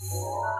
Música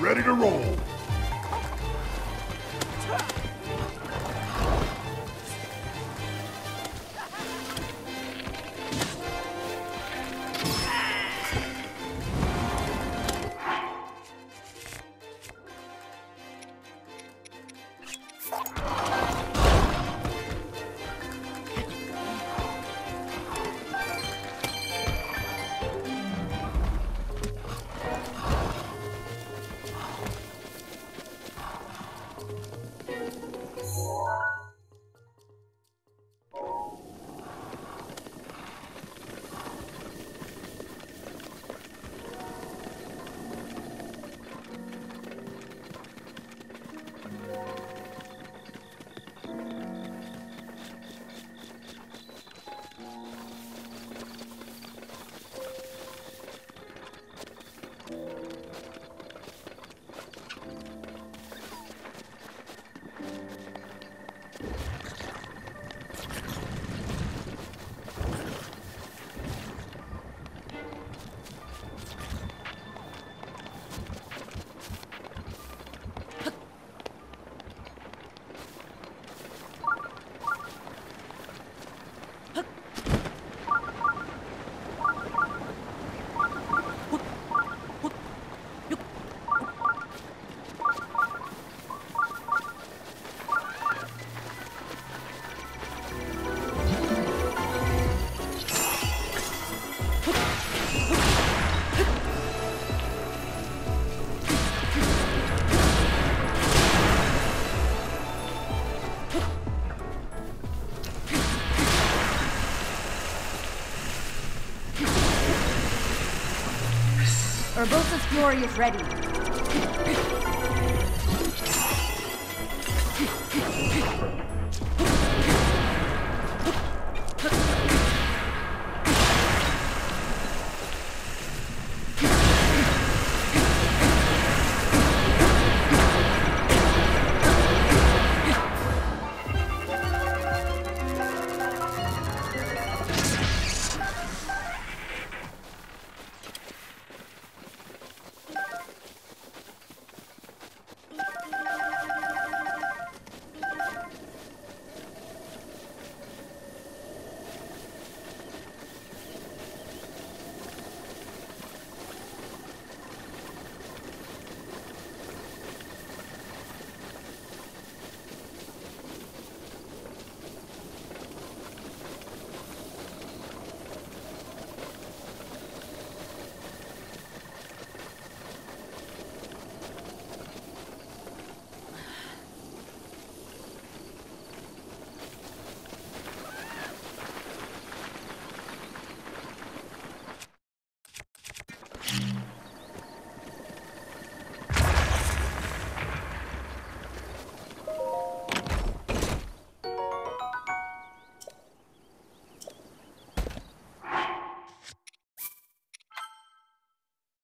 ready to roll. Fury is ready.